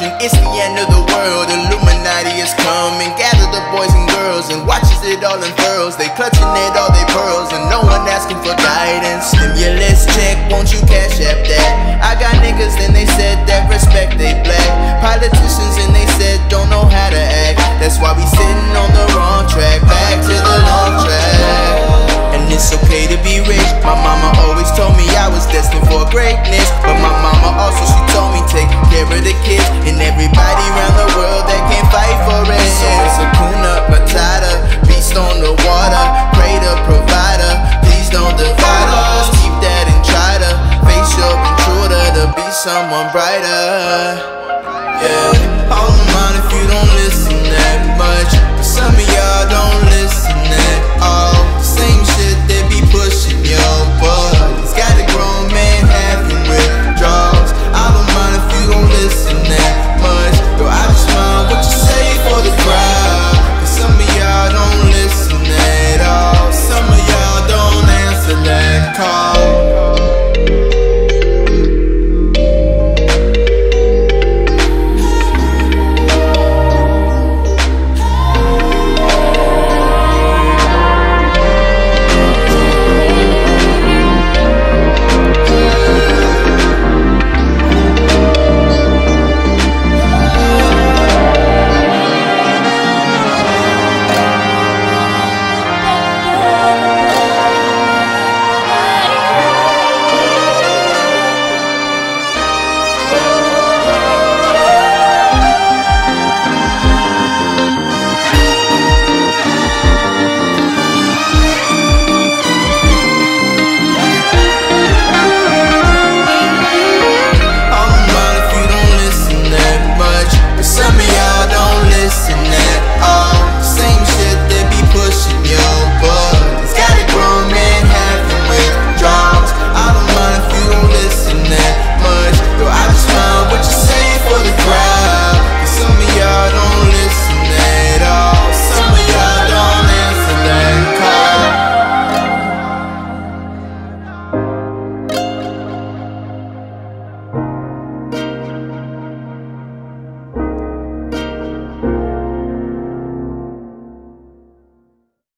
destruction. It's the end of the world. Illuminati is coming. Gather the boys and girls and watches it all unfurls. They clutching at all their pearls and no one asking for guidance. Stimulus check, won't you cash app that? I got niggas and they said that respect they black. Politicians and they said don't know how to act. That's why we sitting on the wrong track. Back to the long track. And it's okay to be rich. My mama always told me I was destined for greatness. Someone brighter.